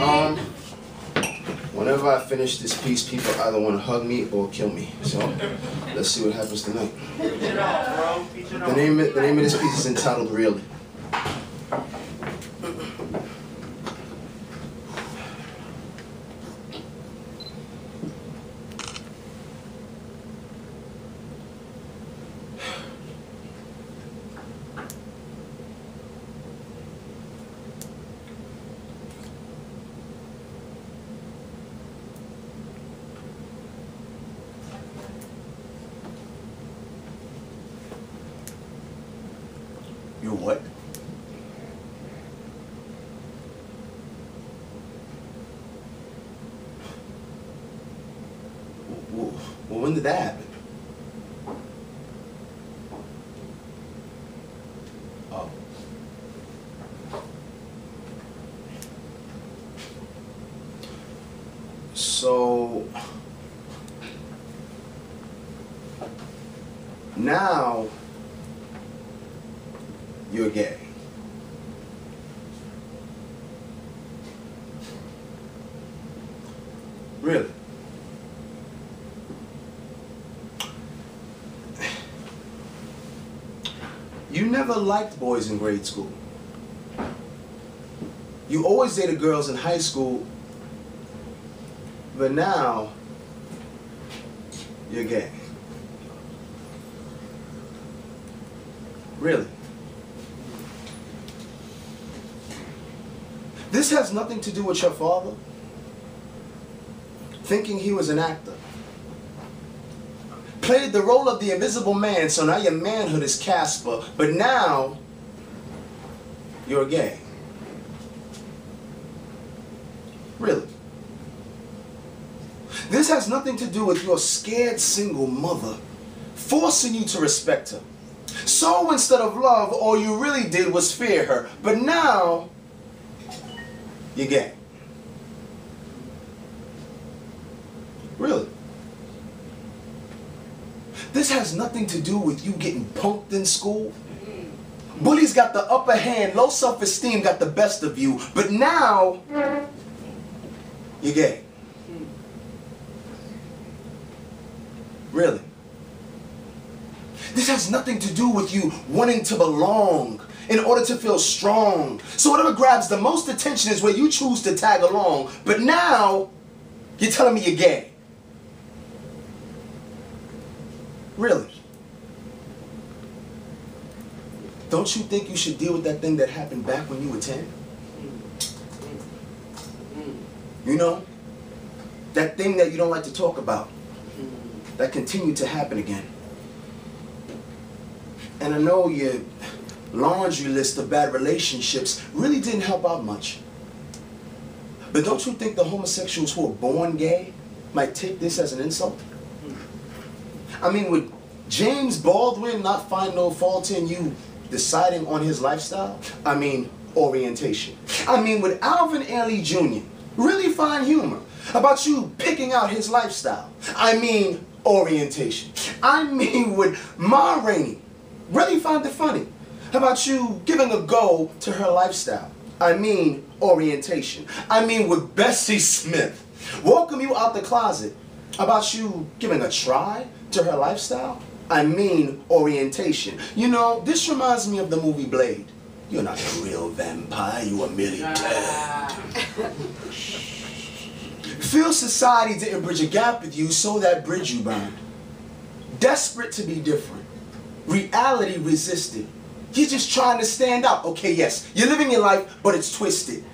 Um, whenever I finish this piece, people either want to hug me or kill me. So let's see what happens tonight. The name, the name of this piece is entitled "Really." What? Well, when did that happen? Oh. So now you're gay. Really? You never liked boys in grade school. You always dated girls in high school, but now you're gay. Really? This has nothing to do with your father thinking he was an actor. Played the role of the invisible man, so now your manhood is Casper, but now you're gay. Really? This has nothing to do with your scared single mother forcing you to respect her. So instead of love, all you really did was fear her. But now, you're gay. Really? This has nothing to do with you getting punked in school. Bullies got the upper hand, low self-esteem got the best of you, but now you're gay. Really? This has nothing to do with you wanting to belong in order to feel strong. So whatever grabs the most attention is where you choose to tag along. But now, you're telling me you're gay. Really? Don't you think you should deal with that thing that happened back when you were 10? You know? That thing that you don't like to talk about. That continued to happen again. And I know your laundry list of bad relationships really didn't help out much. But don't you think the homosexuals who are born gay might take this as an insult? I mean, would James Baldwin not find no fault in you deciding on his lifestyle? I mean, orientation. I mean, would Alvin Ailey Jr. really find humor about you picking out his lifestyle? I mean, orientation. I mean, would Ma Rainey really find it funny about you giving a go to her lifestyle? I mean, orientation. I mean, with Bessie Smith welcome you out the closet How about you giving a try to her lifestyle? I mean, orientation. You know, this reminds me of the movie Blade. You're not a real vampire, you are merely dead. Feel society didn't bridge a gap with you, so that bridge you burned. Desperate to be different. Reality resisted. You're just trying to stand out. Okay, yes, you're living your life, but it's twisted.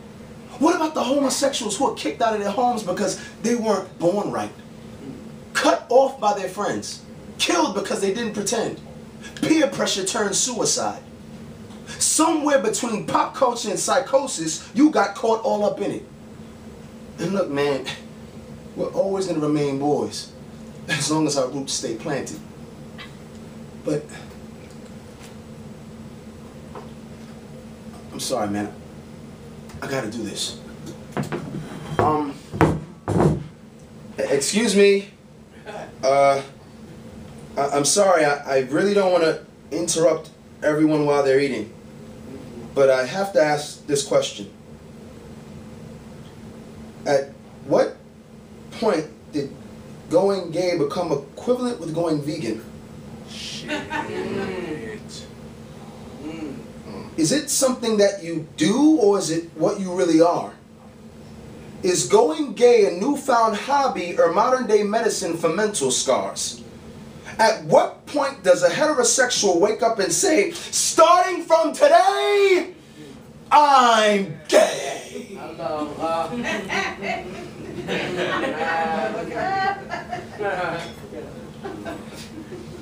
What about the homosexuals who are kicked out of their homes because they weren't born right? Cut off by their friends. Killed because they didn't pretend. Peer pressure turned suicide. Somewhere between pop culture and psychosis, you got caught all up in it. And look, man, we're always going to remain boys as long as our roots stay planted. But I'm sorry, man. I gotta do this. Um, excuse me. Uh, I- I'm sorry. I, I really don't want to interrupt everyone while they're eating, but I have to ask this question. At what point did going gay become equivalent with going vegan? Is it something that you do or is it what you really are? Is going gay a newfound hobby or modern day medicine for mental scars? At what point does a heterosexual wake up and say, starting from today, I'm gay?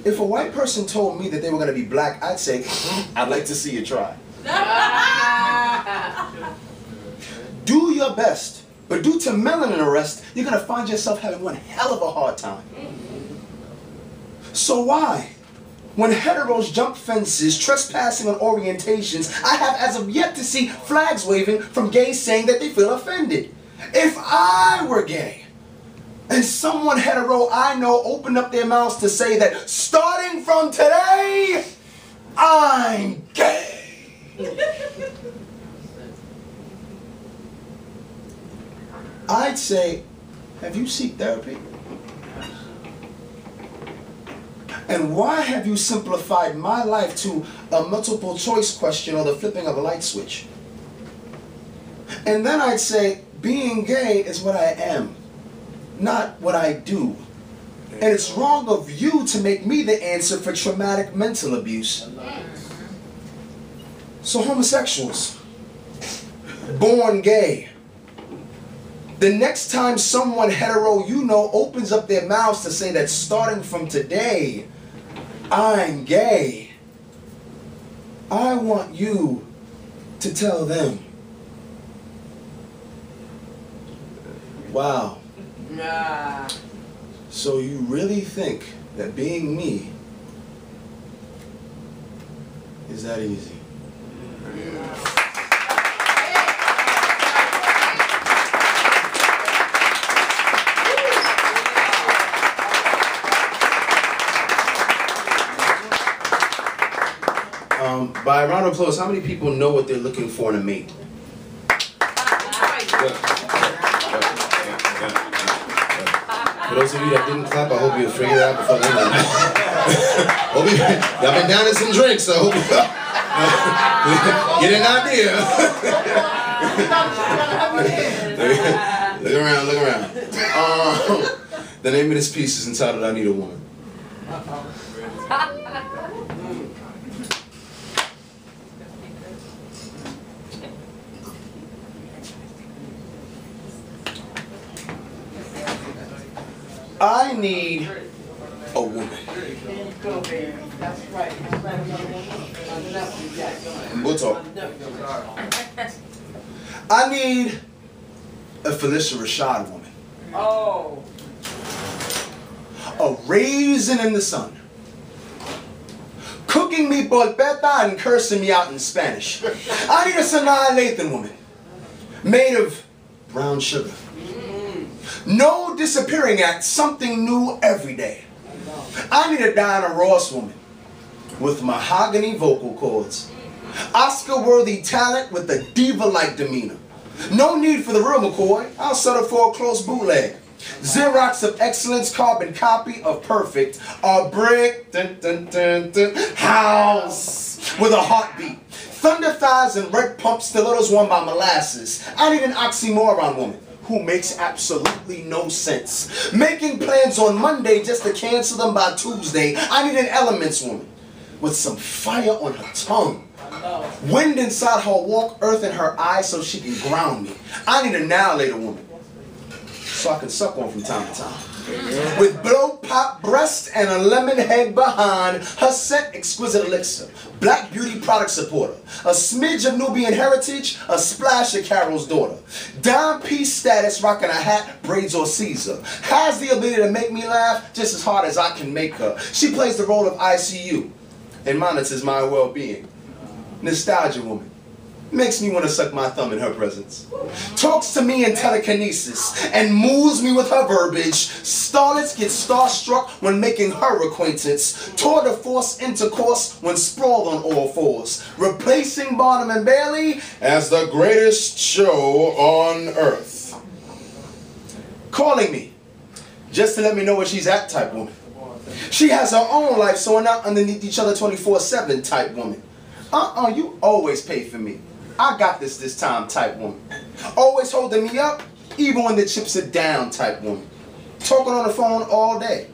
If a white person told me that they were going to be black, I'd say, I'd like to see you try. do your best. But due to melanin arrest, you're going to find yourself having one hell of a hard time. So why? When heteros jump fences, trespassing on orientations, I have as of yet to see flags waving from gays saying that they feel offended. If I were gay, and someone hetero I know opened up their mouths to say that starting from today, I'm gay. I'd say, have you seek therapy? And why have you simplified my life to a multiple choice question or the flipping of a light switch? And then I'd say, being gay is what I am, not what I do. And it's wrong of you to make me the answer for traumatic mental abuse. So homosexuals, born gay, the next time someone hetero you know opens up their mouths to say that starting from today, I'm gay, I want you to tell them, wow. Nah. So you really think that being me is that easy? Um, by a round of applause, how many people know what they're looking for in a mate? For those of you that didn't clap, I hope you figured it out before the end y'all been down in some drinks, so get an idea. look around, look around. Um, the name of this piece is entitled I Need a Woman. I need a woman. We'll talk. I need a Phylicia Rashad woman. Oh. A raisin in the sun. Cooking me polpeta and cursing me out in Spanish. I need a Sanaa Lathan woman. Made of brown sugar. No disappearing act, something new every day. I need a Diana Ross woman with mahogany vocal cords. Oscar-worthy talent with a diva-like demeanor. No need for the real McCoy. I'll settle for a close bootleg. Xerox of excellence, carbon copy of perfect. A brick dun, dun, dun, dun, house with a heartbeat. Thunder thighs and red pump stilettos won by molasses. I need an oxymoron woman who makes absolutely no sense. Making plans on Monday just to cancel them by Tuesday. I need an elements woman with some fire on her tongue. Wind inside her walk, earth in her eyes so she can ground me. I need a now later woman so I can suck on from time to time. With blow pop breast and a lemon head behind, her scent exquisite elixir, black beauty product supporter, a smidge of Nubian heritage, a splash of Carol's daughter, dime piece status, rocking a hat, braids or Caesar, has the ability to make me laugh just as hard as I can make her. She plays the role of ICU and monitors my well-being. Nostalgia woman makes me want to suck my thumb in her presence. Talks to me in telekinesis and moves me with her verbiage. Starlets get starstruck when making her acquaintance. Tour de force intercourse when sprawled on all fours. Replacing Barnum and Bailey as the greatest show on earth. calling me just to let me know where she's at type woman. She has her own life, so we're not underneath each other 24-7 type woman. Uh-uh, you always pay for me. I got this this time type woman. Always holding me up, even when the chips are down type woman. Talking on the phone all day.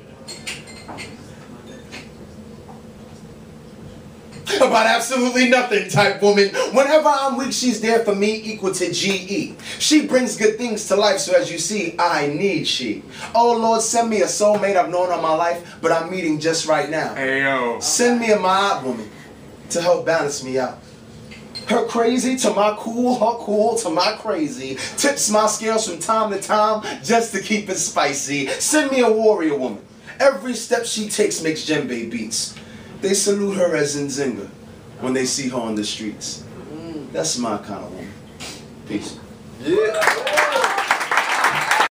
About absolutely nothing type woman. Whenever I'm weak, she's there for me, equal to GE. She brings good things to life, so as you see, I need she. Oh Lord, send me a soulmate I've known all my life, but I'm meeting just right now. Hey yo. Send me a my woman to help balance me out. Her crazy to my cool, her cool to my crazy. Tips my scales from time to time just to keep it spicy. Send me a warrior woman. Every step she takes makes djembe beats. They salute her as Nzinga when they see her on the streets. Mm. That's my kind of woman. Peace. Yeah.